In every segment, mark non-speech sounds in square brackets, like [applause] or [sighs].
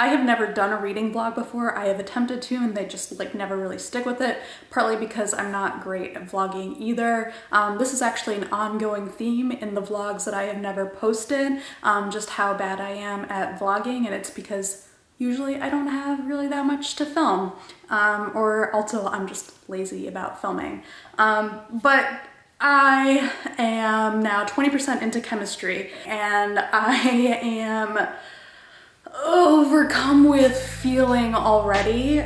I have never done a reading vlog before. I have attempted to and they just like never really stick with it, partly because I'm not great at vlogging either. Um, this is actually an ongoing theme in the vlogs that I have never posted, um, just how bad I am at vlogging and it's because usually I don't have really that much to film. Um, or also I'm just lazy about filming. Um, but I am now 20% into chemistry and I am overcome with feeling already.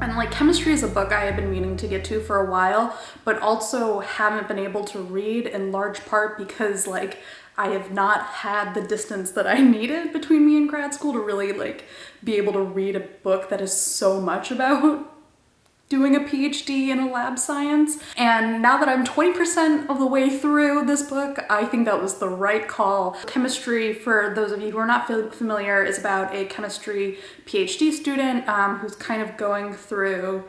And like chemistry is a book I have been meaning to get to for a while, but also haven't been able to read in large part because like I have not had the distance that I [laughs] needed between me and grad school to really like be able to read a book that is so much about [laughs] doing a PhD in a lab science. And now that I'm 20% of the way through this book, I think that was the right call. Chemistry, for those of you who are not familiar, is about a chemistry PhD student um, who's kind of going through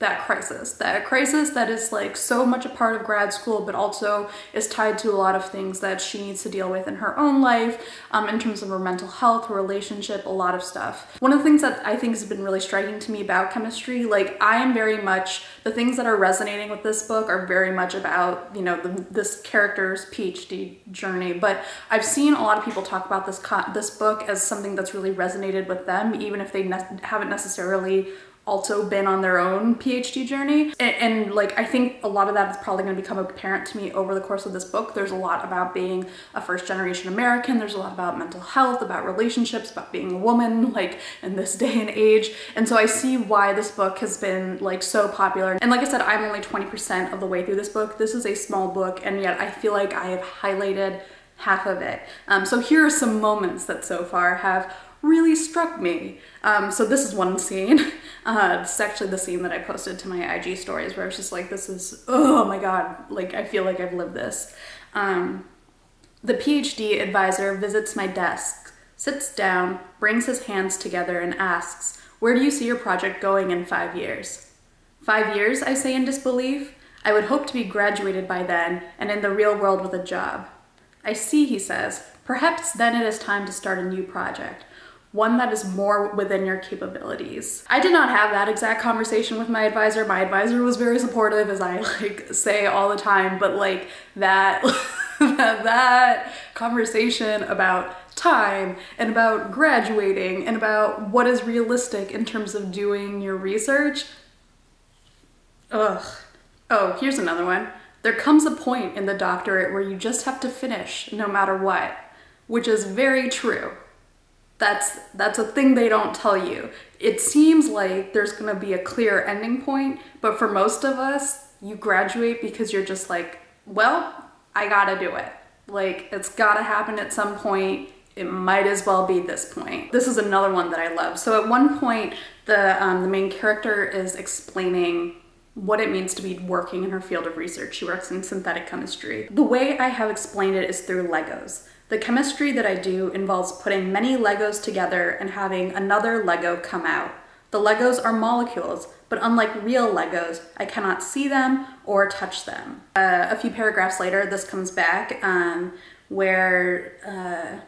that crisis, that crisis that is like so much a part of grad school, but also is tied to a lot of things that she needs to deal with in her own life, um, in terms of her mental health, her relationship, a lot of stuff. One of the things that I think has been really striking to me about chemistry, like I am very much, the things that are resonating with this book are very much about, you know, the, this character's PhD journey, but I've seen a lot of people talk about this, this book as something that's really resonated with them, even if they ne haven't necessarily also been on their own PhD journey. And, and, like, I think a lot of that is probably gonna become apparent to me over the course of this book. There's a lot about being a first generation American. There's a lot about mental health, about relationships, about being a woman, [laughs] like in this day and age. And so I see why this book has been like so popular. And like I said, I'm only 20% of the way through this book. This is a small book and yet I feel like I have highlighted half of it. Um, so here are some moments that so far have really struck me. Um, so this is one scene. [laughs] Uh, it's actually the scene that I posted to my IG stories where I was just like, this is, oh my God, like I feel like I've lived this. Um, the PhD advisor visits my desk, sits down, brings his hands together and asks, where do you see your project going in five years? Five years, I say in disbelief. I would hope to be graduated by then and in the real world with a job. I see, he says. Perhaps then it is time to start a new project one that is more within your capabilities. I did not have that exact conversation with my advisor. My advisor was very supportive as I like say all the time, but like that, [laughs] that conversation about time and about graduating and about what is realistic in terms of doing your research. Ugh. Oh, here's another one. There comes a point in the doctorate where you just have to finish no matter what, which is very true. That's that's a thing they don't tell you. It seems like there's gonna be a clear ending point, but for most of us, you graduate because you're just like, well, I gotta do it. Like it's gotta happen at some point. It might as well be this point. This is another one that I love. So at one point, the um, the main character is explaining what it means to be working in her field of research. She works in synthetic chemistry. The way I have explained it is through Legos. The chemistry that I do involves putting many Legos together and having another Lego come out. The Legos are molecules, but unlike real Legos, I cannot see them or touch them. Uh, a few paragraphs later, this comes back um, where uh,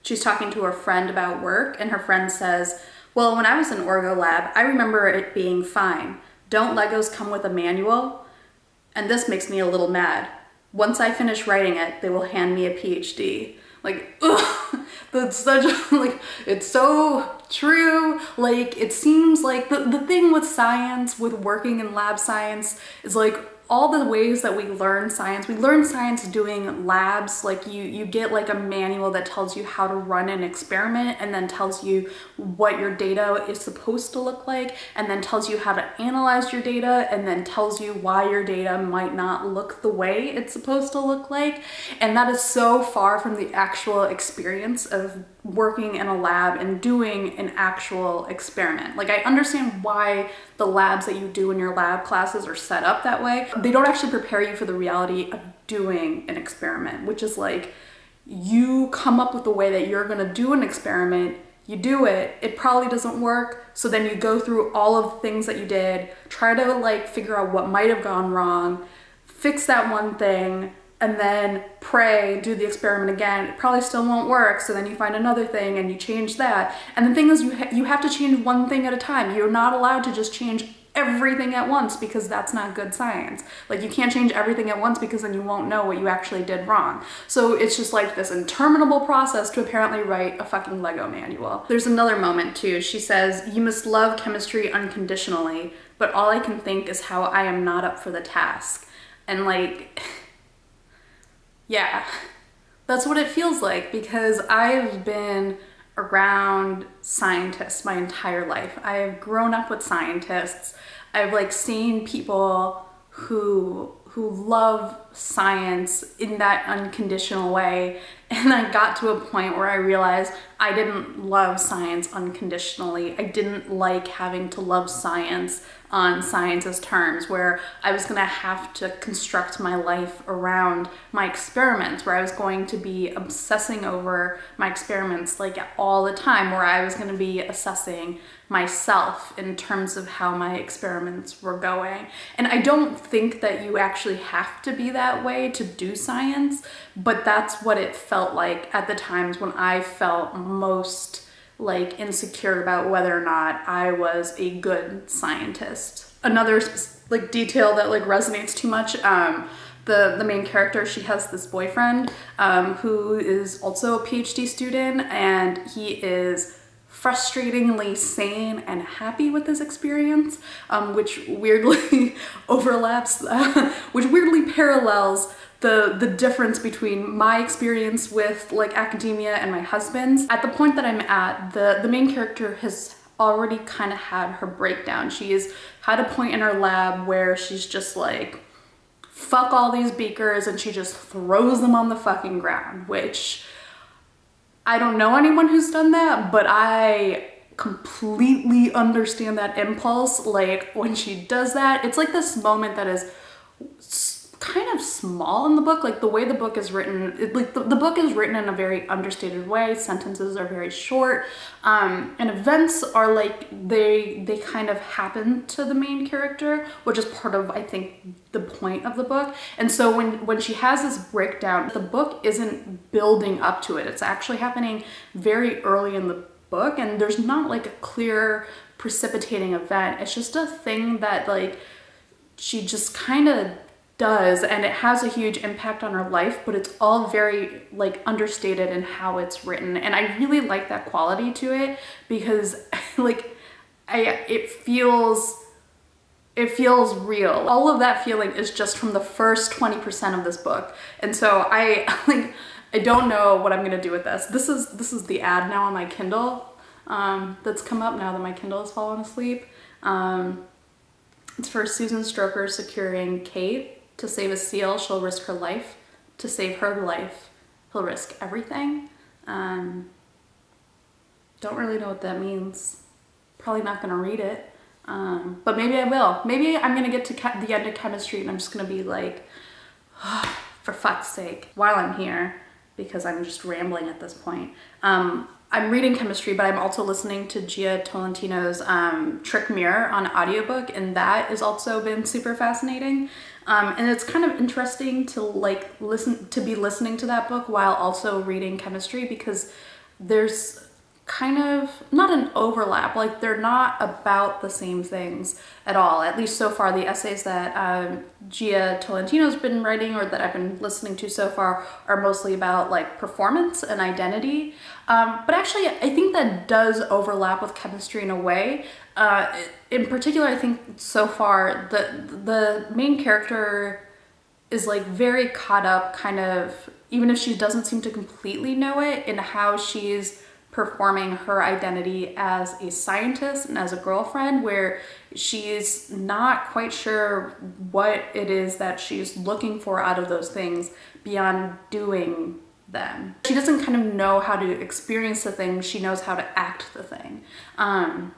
she's talking to her friend about work and her friend says, well, when I was in Orgo Lab, I remember it being fine. Don't Legos come with a manual? And this makes me a little mad once I finish writing it, they will hand me a PhD. Like, [laughs] ugh, that's such [laughs] like, it's so true. Like, it seems like the, the thing with science, with working in lab science, is like all the ways that we learn science. We learn science doing labs, like you, you get like a manual that tells you how to run an experiment and then tells you what your data is supposed to look like and then tells you how to analyze your data and then tells you why your data might not look the way it's supposed to look like. And that is so far from the actual experience of working in a lab and doing an actual experiment. Like I understand why the labs that you do in your lab classes are set up that way. They don't actually prepare you for the reality of doing an experiment, which is like you come up with a way that you're gonna do an experiment you do it, it probably doesn't work. So then you go through all of the things that you did, try to like figure out what might have gone wrong, fix that one thing, and then pray, do the experiment again. It probably still won't work. So then you find another thing and you change that. And the thing is, you ha you have to change one thing at a time. You're not allowed to just change everything at once because that's not good science. Like you can't change everything at once because then you won't know what you actually did wrong. So it's just like this interminable process to apparently write a fucking Lego manual. There's another moment too. She says, you must love chemistry unconditionally, but all I can think is how I am not up for the task. And like, [laughs] yeah, that's what it feels like because I've been around scientists my entire life. I've grown up with scientists. I've like seen people who who love science in that unconditional way and I got to a point where I realized I didn't love science unconditionally. I didn't like having to love science on science's terms where I was going to have to construct my life around my experiments, where I was going to be obsessing over my experiments like all the time, where I was going to be assessing myself in terms of how my experiments were going. And I don't think that you actually have to be that way to do science, but that's what it felt like at the times when I felt most like insecure about whether or not I was a good scientist. Another like detail that like resonates too much um, the the main character she has this boyfriend um, who is also a phd student and he is frustratingly sane and happy with his experience um, which weirdly [laughs] overlaps uh, [laughs] which weirdly parallels the the difference between my experience with like academia and my husband's. At the point that I'm at, the, the main character has already kind of had her breakdown. She's had a point in her lab where she's just like, fuck all these beakers and she just throws them on the fucking ground, which I don't know anyone who's done that, but I completely understand that impulse. Like when she does that, it's like this moment that is kind of small in the book like the way the book is written it, like the, the book is written in a very understated way sentences are very short um, and events are like they they kind of happen to the main character which is part of i think the point of the book. And so when when she has this breakdown the book isn't building up to it. It's actually happening very early in the book and there's not like a clear precipitating event. It's just a thing that like she just kind of does and it has a huge impact on her life but it's all very like understated in how it's written and I really like that quality to it because [laughs] like I it feels it feels real. All of that feeling is just from the first 20% of this book. And so I [laughs] like I don't know what I'm gonna do with this. This is this is the ad now on my Kindle um, that's come up now that my Kindle has fallen asleep. Um, it's for Susan Stoker securing Kate to save a seal, she'll risk her life. To save her life, he'll risk everything. Um, don't really know what that means. Probably not gonna read it. Um, but maybe I will. Maybe I'm gonna get to the end of chemistry and I'm just gonna be like, oh, [sighs] for fuck's sake, while I'm here, because I'm just rambling at this point. Um, I'm reading chemistry, but I'm also listening to Jia Tolentino's um, Trick Mirror on audiobook, and that has also been super fascinating. Um, and it's kind of interesting to like listen to be listening to that book while also reading chemistry because there's kind of not an overlap like they're not about the same things at all at least so far the essays that um, Jia Tolentino's been writing or that I've been listening to so far are mostly about like performance and identity. Um, but actually I think that does overlap with chemistry in a way uh, in particular I think so far the the main character is like very caught up kind of even if she doesn't seem to completely know it in how she's performing her identity as a scientist and as a girlfriend where she's not quite sure what it is that she's looking for out of those things beyond doing them. She doesn't kind of know how to experience the thing, she knows how to act the thing. Um,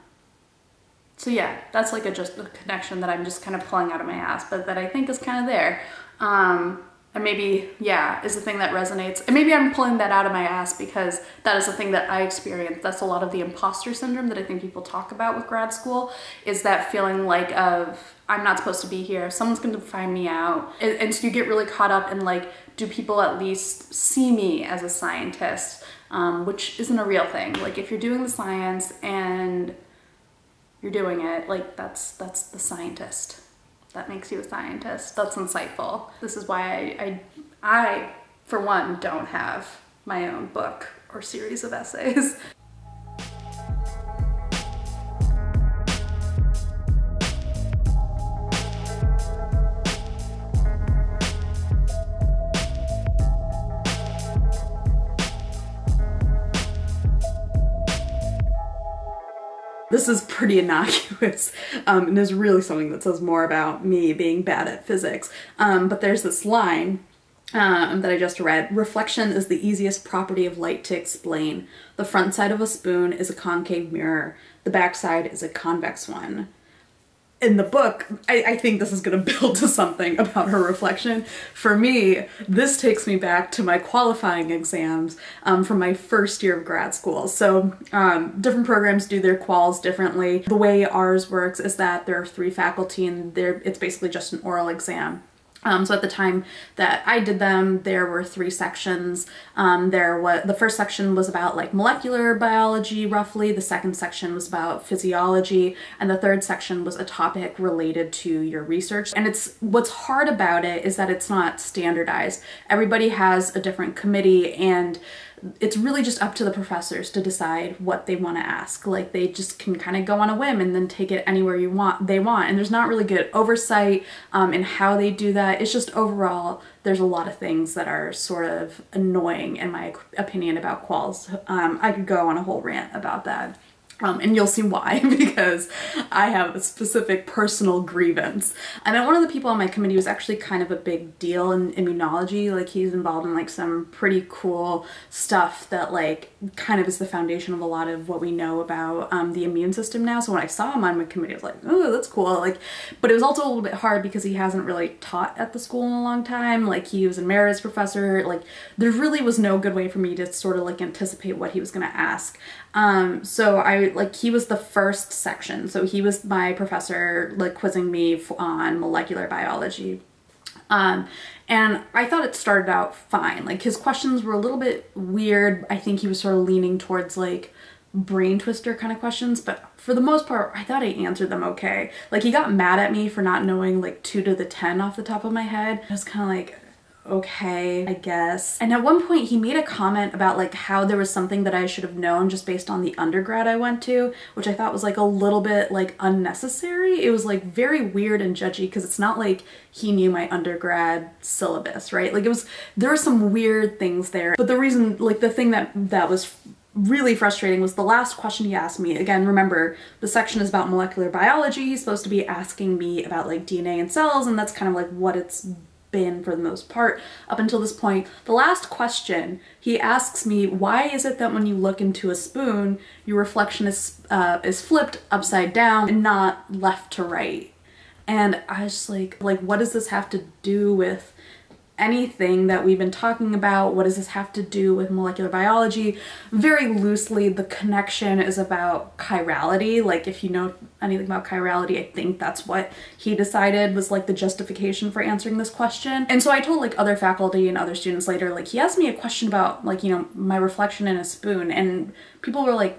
so yeah, that's like a just a connection that I'm just kind of pulling out of my ass, but that I think is kind of there. Um, and maybe yeah is the thing that resonates and maybe i'm pulling that out of my ass because that is the thing that i experienced that's a lot of the imposter syndrome that i think people talk about with grad school is that feeling like of i'm not supposed to be here. Someone's going to find me out. And, and so you get really caught up in like do people at least see me as a scientist? Um, which isn't a real thing. Like if you're doing the science and you're doing it like that's that's the scientist that makes you a scientist. That's insightful. This is why I, I, I, for one, don't have my own book or series of essays. [laughs] this is pretty [laughs] innocuous um, and is really something that says more about me being bad at physics. Um, but there's this line um, that I just read. Reflection is the easiest property of light to explain. The front side of a spoon is a concave mirror. The back side is a convex one in the book, I, I, think this is going [laughs] to build to something about her reflection. For me, this takes me back to my qualifying exams um, from my first year of grad school. So um, different programs do their quals differently. The way ours works is that there are three faculty and it's basically just an oral exam. Um, so at the time that I did them, there were three sections. Um, there was the first section was about like molecular biology, roughly. The second section was about physiology, and the third section was a topic related to your research. And it's what's hard about it is that it's not standardized. Everybody has a different committee, and it's really just up to the professors to decide what they want to ask. Like they just can kind of go on a whim and then take it anywhere you want they want. And there's not really good oversight um, in how they do that. It's just overall there's a lot of things that are sort of annoying in my opinion about quals. Um, I could go on a whole rant about that. Um, and you'll see why, [laughs] because I have a specific personal grievance. I And one of the people on my committee was actually kind of a big deal in immunology. Like he's involved in like some pretty cool stuff that like kind of is the foundation of a lot of what we know about um, the immune system now. So when I saw him on my committee, I was like, oh, that's cool. Like, but it was also a little bit hard because he hasn't really taught at the school in a long time. Like he was an emeritus professor. Like there really was no good way for me to sort of like anticipate what he was going to ask. Um, so I like he was the first section. So he was my professor like quizzing me on molecular biology. Um, and I thought it started out fine. Like his questions were a little bit weird. I think he was sort of leaning towards like brain twister kind of questions, but for the most part, I thought I answered them okay. Like he got mad at me for not knowing like two to the 10 off the top of my head. I was kind of like, okay, I guess. And at one point he made a comment about like how there was something that I should have known just based on the undergrad I went to, which I thought was like a little bit like unnecessary. It was like very weird and judgy because it's not like he knew my undergrad syllabus, right? Like it was, there were some weird things there. But the reason, like the thing that that was really frustrating was the last question he asked me. Again, remember, the section is about molecular biology. He's supposed to be asking me about like DNA and cells, and that's kind of like what it's been for the most part up until this point. The last question, he asks me, why is it that when you look into a spoon, your reflection is, uh, is flipped upside down and not left to right? And I was like, like, what does this have to do with anything that we've been talking about. What does this have to do with molecular biology? Very loosely, the connection is about chirality. Like if you know anything about chirality, I think that's what he decided was like the justification for answering this question. And so I told like other faculty and other students later, like he asked me a question about like, you know, my reflection in a spoon and people were like,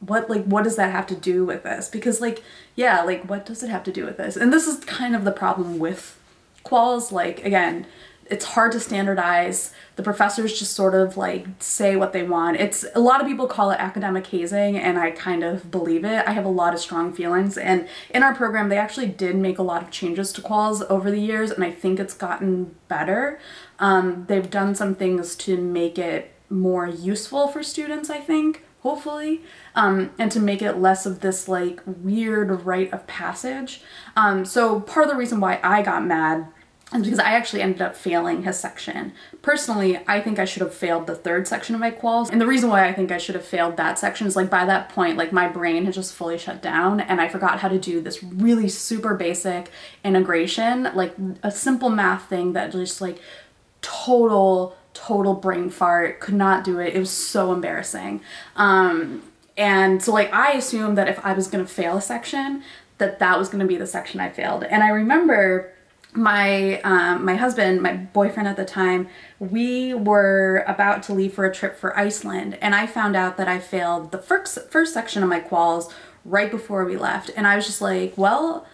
what like what does that have to do with this because like yeah like what does it have to do with this and this is kind of the problem with quals like again it's hard to standardize. The professors just sort of like say what they want. It's a lot of people call it academic hazing and i kind of believe it. I have a lot of strong feelings and in our program they actually did make a lot of changes to quals over the years and i think it's gotten better. Um, they've done some things to make it more useful for students i think hopefully, um, and to make it less of this like weird rite of passage. Um, so part of the reason why I got mad is because I actually ended up failing his section. Personally, I think I should have failed the third section of my quals. And the reason why I think I should have failed that section is like by that point, like my brain had just fully shut down and I forgot how to do this really super basic integration, like a simple math thing that just like total, total brain fart, could not do it. It was so embarrassing. Um, and so like I assumed that if I was gonna fail a section, that that was gonna be the section I failed. And I remember my um, my husband, my boyfriend at the time, we were about to leave for a trip for Iceland, and I found out that I failed the first first section of my quals right before we left, and I was just like, well.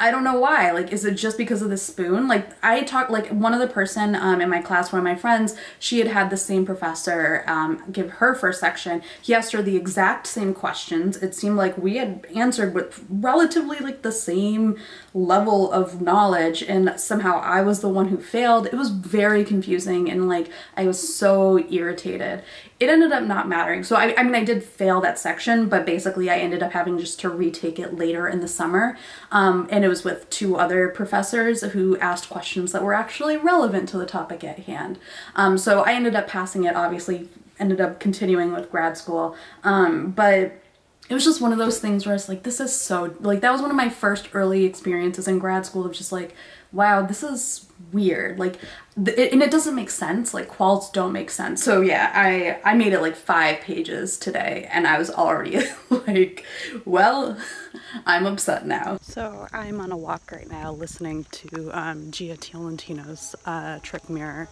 I don't know why. Like, is it just because of the spoon? Like, I talked, like, one other person um, in my class, one of my friends, she had had the same professor um, give her first section. He asked her the exact same questions. It seemed like we had answered with relatively, like, the same level of knowledge, and somehow I was the one who failed. It was very confusing, and, like, I was so irritated it ended up not mattering. So I, I, mean, I did fail that section, but basically I ended up having just to retake it later in the summer. Um, and it was with two other professors who asked questions that were actually relevant to the topic at hand. Um, so I ended up passing it, obviously ended up continuing with grad school. Um, but it was just one of those things where it's like, this is so, like that was one of my first early experiences in grad school of just like, wow, this is weird. Like, and it doesn't make sense. Like, quals don't make sense. So yeah, I, I made it like five pages today and I was already [laughs] like, well, I'm upset now. So I'm on a walk right now listening to um, Jia Tolentino's uh, Trick Mirror.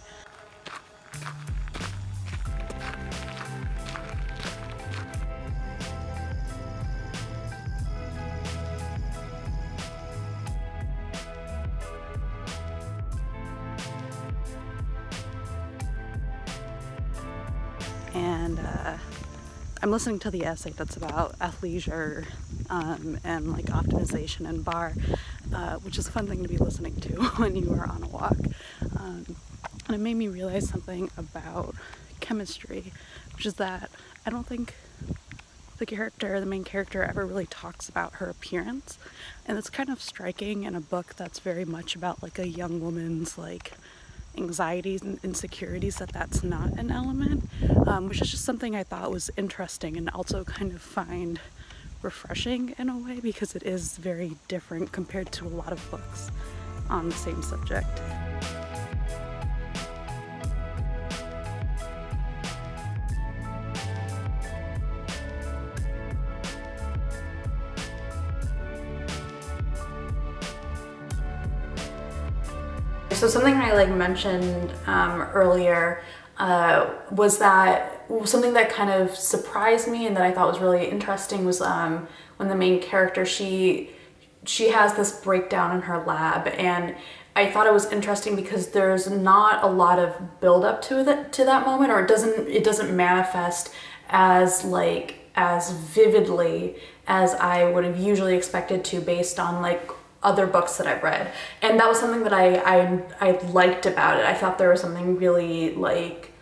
I'm listening to the essay that's about athleisure um, and like optimization and barre, uh, which is a fun thing to be listening to [laughs] when you are on a walk. Um, and it made me realize something about chemistry, which is that I don't think the character, the main character, ever really talks about her appearance. And it's kind of striking in a book that's very much about like a young woman's like anxieties and insecurities that that's not an element, um, which is just something I thought was interesting and also kind of find refreshing in a way because it is very different compared to a lot of books on the same subject. So something I like mentioned um, earlier uh, was that something that kind of surprised me and that I thought was really interesting was um, when the main character she she has this breakdown in her lab and I thought it was interesting because there's not a lot of build up to that to that moment or it doesn't it doesn't manifest as like as vividly as I would have usually expected to based on like other books that I've read. And that was something that I, I, I liked about it. I thought there was something really like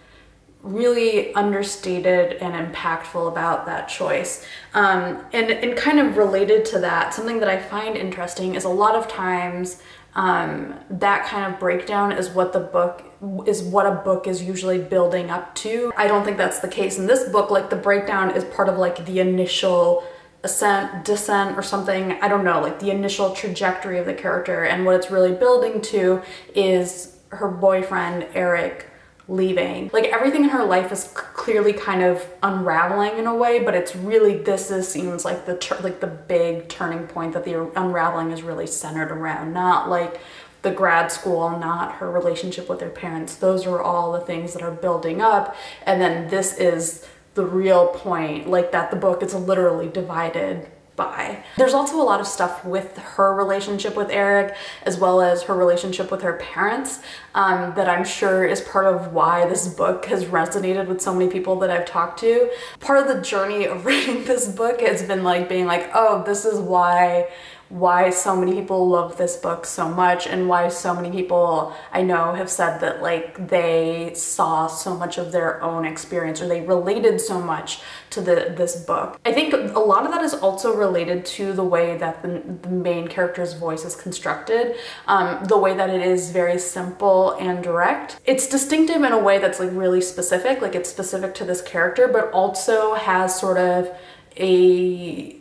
really understated and impactful about that choice. Um, and, and kind of related to that, something that I find interesting is a lot of times um, that kind of breakdown is what the book is what a book is usually building up to. I don't think that's the case in this book. Like the breakdown is part of like the initial ascent, descent, or something, I don't know, like the initial trajectory of the character. And what it's really building to is her boyfriend, Eric, leaving. Like everything in her life is clearly kind of unraveling in a way, but it's really, this is, seems like the, like the big turning point that the unraveling is really centered around. Not like the grad school, not her relationship with her parents. Those are all the things that are building up. And then this is the real point, like that the book is literally divided by. There's also a lot of stuff with her relationship with Eric as well as her relationship with her parents um, that I'm sure is part of why this book has resonated with so many people that I've talked to. Part of the journey of [laughs] reading this book has been like being like, oh, this is why why so many people love this book so much and why so many people I know have said that like they saw so much of their own experience or they related so much to the this book. I think a lot of that is also related to the way that the, the main character's voice is constructed, um, the way that it is very simple and direct. It's distinctive in a way that's like really specific, like it's specific to this character, but also has sort of a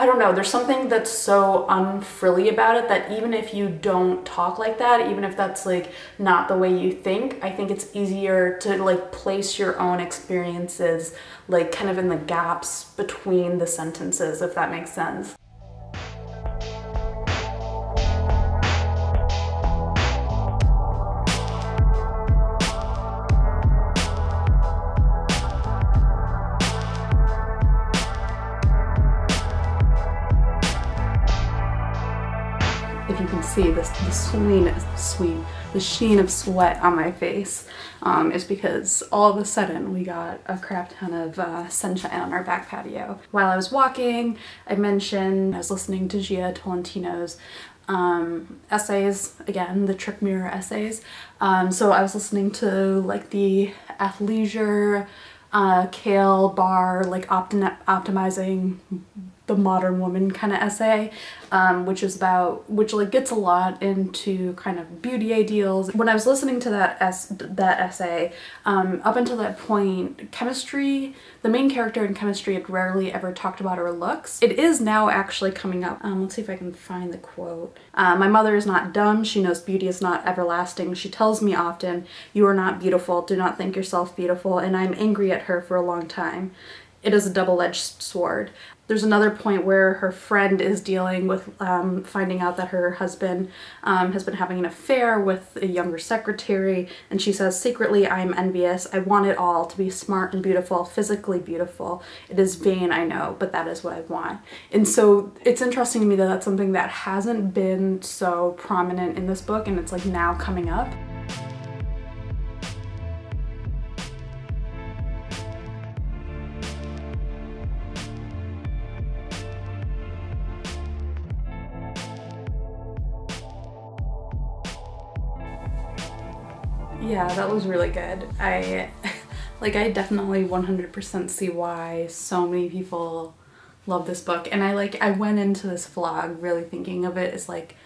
I don't know, there's something that's so unfrilly about it that even if you don't talk like that, even if that's like not the way you think, I think it's easier to like place your own experiences like kind of in the gaps between the sentences, if that makes sense. See this the sween, sween, the sheen of sweat on my face um, is because all of a sudden we got a crap ton of uh, sunshine on our back patio. While I was walking, I mentioned I was listening to Jia Tolentino's um, essays, again, the trick mirror essays. Um, so I was listening to like the athleisure, uh, kale barre, like optim optimizing the modern woman kind of essay, um, which is about, which like gets a lot into kind of beauty ideals. When I was listening to that es that essay, um, up until that point, chemistry, the main character in chemistry had rarely ever talked about her looks. It is now actually coming up. Um, let's see if I can find the quote. Uh, my mother is not dumb. She knows beauty is not everlasting. She tells me often, you are not beautiful. Do not think yourself beautiful. And I'm angry at her for a long time it is a double-edged sword. There's another point where her friend is dealing with um, finding out that her husband um, has been having an affair with a younger secretary and she says, secretly I am envious. I want it all to be smart and beautiful, physically beautiful. It is vain, I know, but that is what I want. And so it's interesting to me that that's something that hasn't been so prominent in this book and it's like now coming up. Yeah, that was really good. I [laughs] like I definitely 100% see why so many people love this book and I like I went into this vlog really thinking of it as like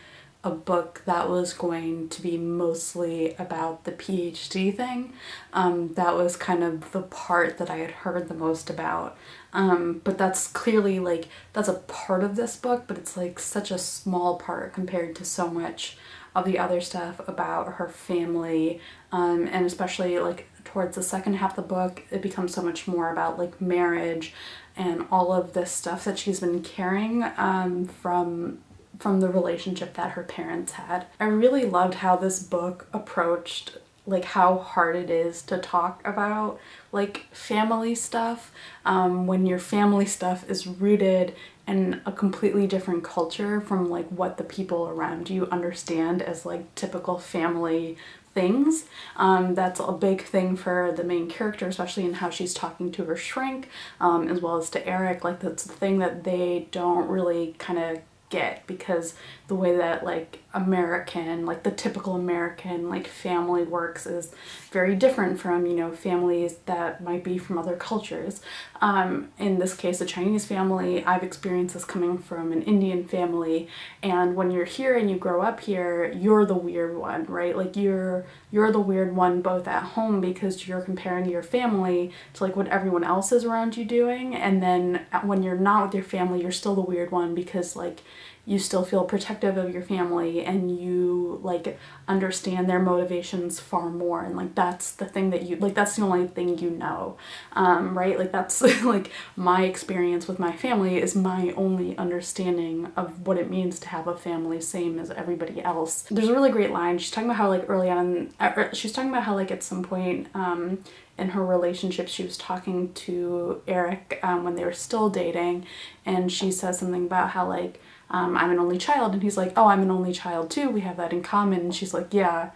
a book that was going to be mostly about the PhD thing. Um, that was kind of the part that I had heard the most about. Um, but that's clearly like, that's a part of this book, but it's like such a small part compared to so much of the other stuff about her family um, and especially like towards the second half of the book it becomes so much more about like marriage and all of this stuff that she's been carrying um, from from the relationship that her parents had. I really loved how this book approached like how hard it is to talk about like family stuff um, when your family stuff is rooted in a completely different culture from like what the people around you understand as like typical family things. Um, that's a big thing for the main character, especially in how she's talking to her shrink, um, as well as to Eric. Like that's the thing that they don't really kind of get because the way that like American, like the typical American like family works is very different from, you know, families that might be from other cultures. Um, in this case, a Chinese family, I've experienced this coming from an Indian family and when you're here and you grow up here, you're the weird one, right? Like you're you're the weird one both at home because you're comparing your family to like what everyone else is around you doing and then when you're not with your family, you're still the weird one because like you still feel protective of your family and you like understand their motivations far more. And like that's the thing that you like that's the only thing you know. Um, right? Like that's [laughs] like my experience with my family is my only understanding of what it means to have a family same as everybody else. There's a really great line. She's talking about how like early on uh, she's talking about how like at some point um, in her relationship she was talking to Eric um, when they were still dating. And she says something about how like um, I'm an only child. And he's like, oh, I'm an only child too. We have that in common. And she's like, yeah,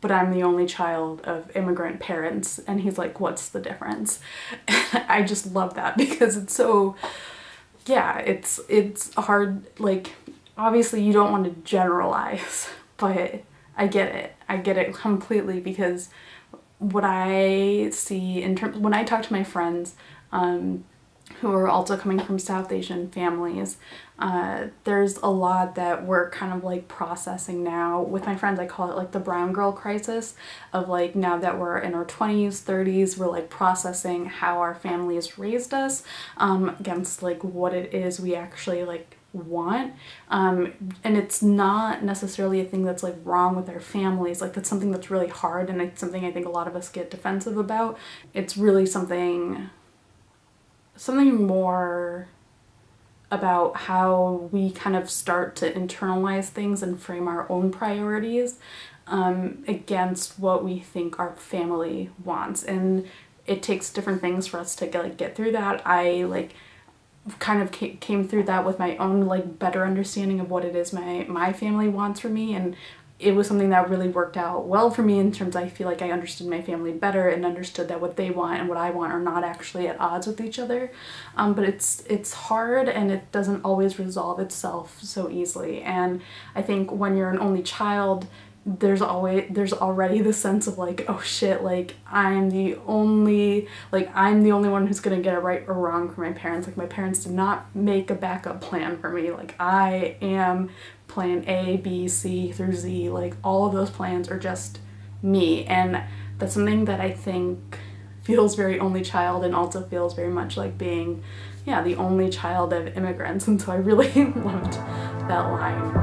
but I'm the only child of immigrant parents. And he's like, what's the difference? [laughs] I just love that [laughs] because it's so, yeah, it's, it's hard. Like obviously you don't want to generalize, [laughs] but I get it. I get it completely because what I see in terms when I talk to my friends um, who are also coming from South Asian families, uh, there's a lot that we're kind of like processing now. With my friends, I call it like the brown girl crisis of like now that we're in our 20s, 30s, we're like processing how our families raised us um, against like what it is we actually like want. Um, and it's not necessarily a thing that's like wrong with our families. Like that's something that's really hard and it's something I think a lot of us get defensive about. It's really something something more about how we kind of start to internalize things and frame our own priorities um, against what we think our family wants. And it takes different things for us to get, like, get through that. I like kind of came through that with my own like better understanding of what it is my my family wants for me and it was something that really worked out well for me in terms I feel like I understood my family better and understood that what they want and what I want are not actually at odds with each other. Um, but it's it's hard and it doesn't always resolve itself so easily. And I think when you're an only child, there's always there's already the sense of like oh shit like I'm the only like I'm the only one who's gonna get it right or wrong for my parents like my parents did not make a backup plan for me like I am plan A B C through Z like all of those plans are just me. And that's something that I think feels very only child and also feels very much like being yeah the only child of immigrants. [laughs] And so I really [laughs] loved that line.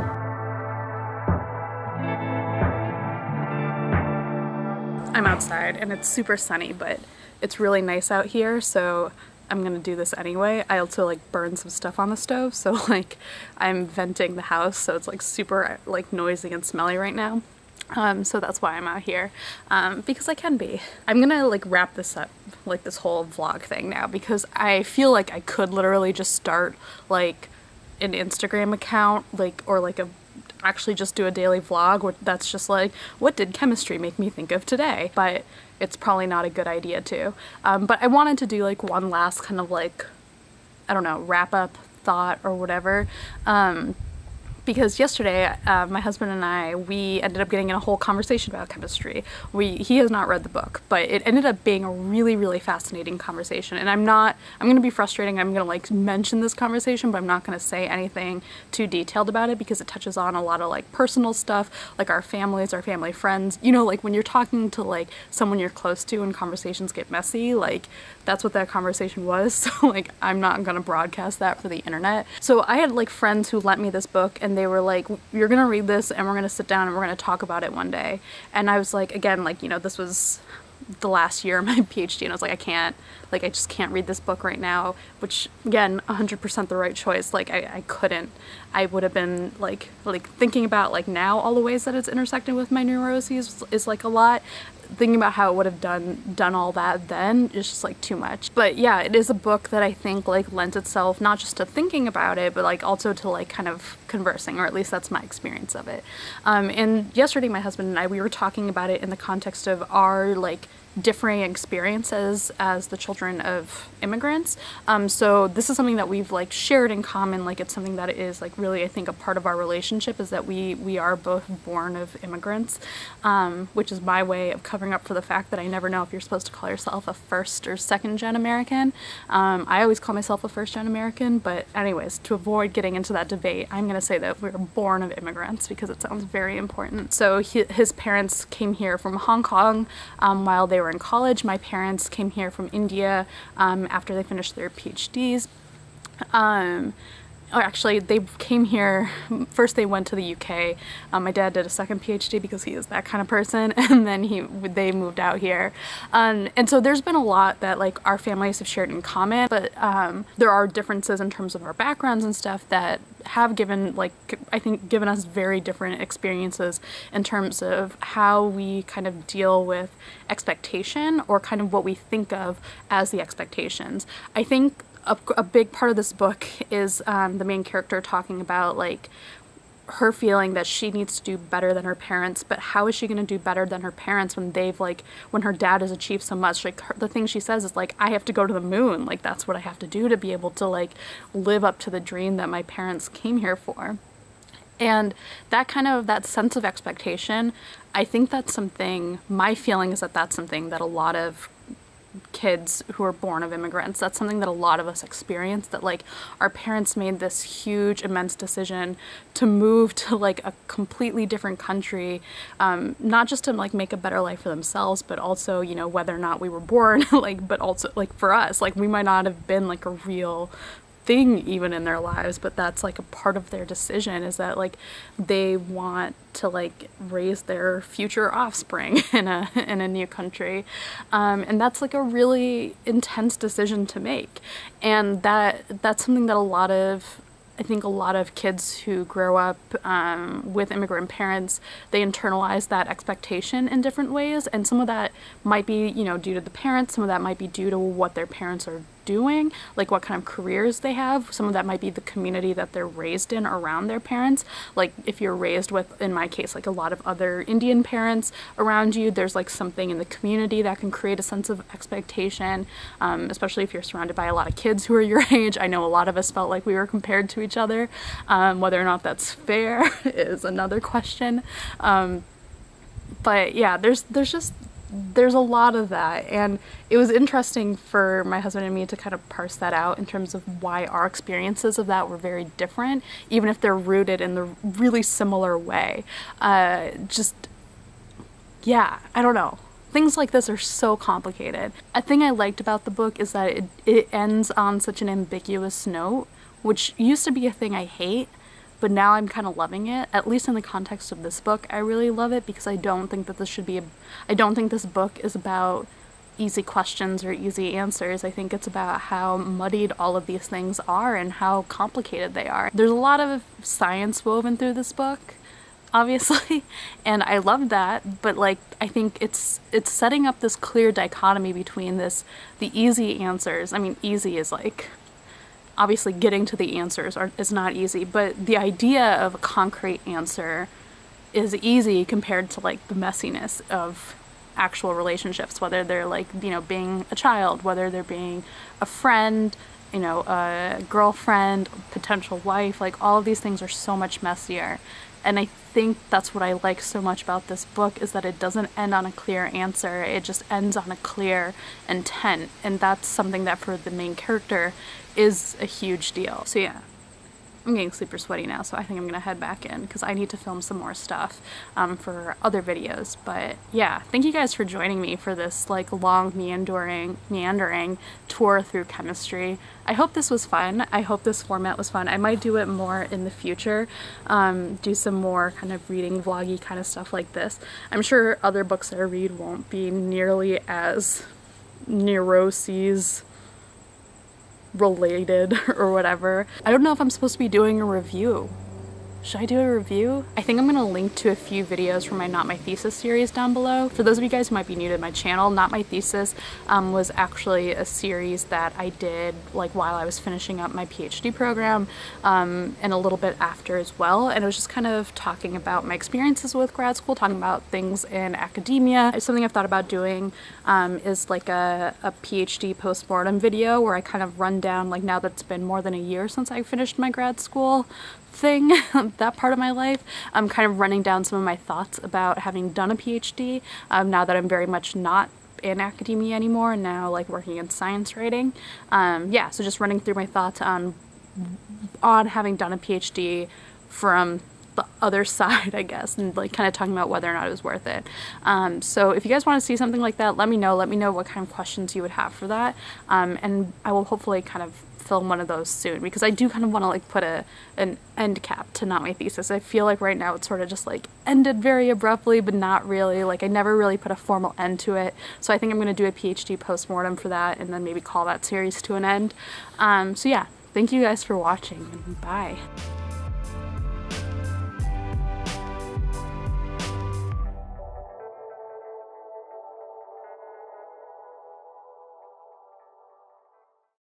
I'm outside and it's super sunny, but it's really nice out here, so I'm gonna do this anyway. I also like burn some stuff on the stove, so [laughs] like I'm venting the house, so it's like super like noisy and smelly right now. Um, so that's why I'm out here, um, because I can be. I'm gonna like wrap this up, like this whole vlog thing now, because I feel like I could literally just start like an Instagram account, like, or like a actually just do a daily vlog that's just like, what did chemistry make me think of today? But it's probably not a good idea too. Um, but I wanted to do like one last kind of like, I don't know, wrap up thought or whatever. Um, because yesterday uh, my husband and I we ended up getting in a whole conversation about chemistry. We he has not read the book, but it ended up being a really really fascinating conversation. And I'm not I'm going to be frustrating. I'm going to like mention this conversation, but I'm not going to say anything too detailed about it because it touches on a lot of like personal stuff, like our families, our family friends. You know, like when you're talking to like someone you're close to and conversations get messy, like that's what that conversation was. [laughs] So like I'm not going to broadcast that for the internet. So I had like friends who lent me this book and they were like, you're gonna read this and we're gonna sit down and we're gonna talk about it one day. And I was like, again, like, you know, this was the last year of my [laughs] PhD and I was like, I can't, like, I just can't read this book right now, which again, 100% the right choice. Like, I, I couldn't, I would have been like, like thinking about like now all the ways that it's intersecting with my neuroses is like a lot thinking about how it would have done done all that then is just like too much. But yeah, it is a book that I think like lends itself not just to thinking about it, but like also to like kind of conversing, or at least that's my experience of it. Um, and yesterday, my husband and I we were talking about it in the context of our like differing experiences as the children of immigrants. Um, so this is something that we've like shared in common. Like it's something that is like really I think a part of our relationship is that we we are both born of immigrants, um, which is my way of covering up for the fact that I never know if you're supposed to call yourself a first or second gen American. Um, I always call myself a first gen American, but anyways, to avoid getting into that debate, I'm gonna say that we're born of immigrants because it sounds very important. So he, his parents came here from Hong Kong um, while they were were in college. My parents came here from India um, after they finished their PhDs. Um, or actually they came here first they went to the UK um, my dad did a second PhD because he is that kind of person [laughs] and then he they moved out here um, and so there's been a lot that like our families have shared in common but um, there are differences in terms of our backgrounds and stuff that have given like I think given us very different experiences in terms of how we kind of deal with expectation or kind of what we think of as the expectations. I think a, a big part of this book is um, the main character talking about like her feeling that she needs to do better than her parents but how is she going to do better than her parents when they've like when her dad has achieved so much? Like her, the thing she says is like i have to go to the moon. Like that's what i have to do to be able to like live up to the dream that my parents came here for. And that kind of, that sense of expectation, I think that's something, my feeling is that that's something that a lot of kids who are born of immigrants. That's something that a lot of us experience that like our parents made this huge immense decision to move to like a completely different country um, not just to like make a better life for themselves but also you know whether or not we were born [laughs] like but also like for us like we might not have been like a real thing even in their lives but that's like a part of their decision is that like they want to like raise their future offspring [laughs] in a in a new country um, and that's like a really intense decision to make and that that's something that a lot of I think a lot of kids who grow up um, with immigrant parents, they internalize that expectation in different ways. And some of that might be, you know, due to the parents, some of that might be due to what their parents are doing, like what kind of careers they have. Some of that might be the community that they're raised in around their parents. Like if you're raised with, in my case, like a lot of other Indian parents around you, there's like something in the community that can create a sense of expectation, um, especially if you're surrounded by a lot of kids who are your [laughs] age. I know a lot of us felt like we were compared to each other. Um, whether or not that's fair [laughs] is another question. Um, but yeah, there's there's just there's a lot of that. And it was interesting for my husband and me to kind of parse that out in terms of why our experiences of that were very different even if they're rooted in the really similar way. Uh, just yeah i don't know. Things like this are so complicated. A thing i liked about the book is that it, it ends on such an ambiguous note which used to be a thing i hate but now I'm kind of loving it. At least in the context of this book, I really love it because I don't think that this should be a, I don't think this book is about easy questions or easy answers. I think it's about how muddied all of these things are and how complicated they are. There's a lot of science woven through this book [laughs] obviously and I love that but like I think it's it's setting up this clear dichotomy between this the easy answers I mean easy is like obviously getting to the answers are, is not easy, but the idea of a concrete answer is easy compared to like the messiness of actual relationships, whether they're like, you know, being a child, whether they're being a friend, you know, a girlfriend, potential wife, like all of these things are so much messier. And I think that's what I like so much about this book is that it doesn't end on a clear answer. It just ends on a clear intent. And that's something that for the main character is a huge deal. So yeah, I'm getting super sweaty now, so I think I'm gonna head back in because I need to film some more stuff um, for other videos. But yeah, thank you guys for joining me for this like long meandering, meandering tour through chemistry. I hope this was fun. I hope this format was fun. I might do it more in the future, um, do some more kind of reading vloggy kind of stuff like this. I'm sure other books that I read won't be nearly as neuroses related [laughs] or whatever. I don't know if I'm supposed to be doing a review should I do a review? I think I'm gonna link to a few videos from my Not My Thesis series down below. For those of you guys who might be new to my channel, Not My Thesis um, was actually a series that I did like while I was finishing up my PhD program um, and a little bit after as well. And it was just kind of talking about my experiences with grad school, talking about things in academia. It's something I've thought about doing um, is like a, a PhD postmortem video where I kind of run down like now that it's been more than a year since I finished my grad school thing, [laughs] that part of my life. I'm kind of running down some of my thoughts about having done a PhD um, now that I'm very much not in academia anymore and now like working in science writing. Um, yeah, so just running through my thoughts on on having done a PhD from the other [laughs] side, I guess, and like kind of talking about whether or not it was worth it. Um, so if you guys want to see something like that, let me know. Let me know what kind of questions you would have for that, um, and I will hopefully kind of film one of those soon because I do kind of want to like put a an end cap to not my thesis. I feel like right now it's sort of just like ended very abruptly but not really like I never really put a formal end to it so I think I'm gonna do a PhD postmortem for that and then maybe call that series to an end. Um, so yeah thank you guys for watching and bye.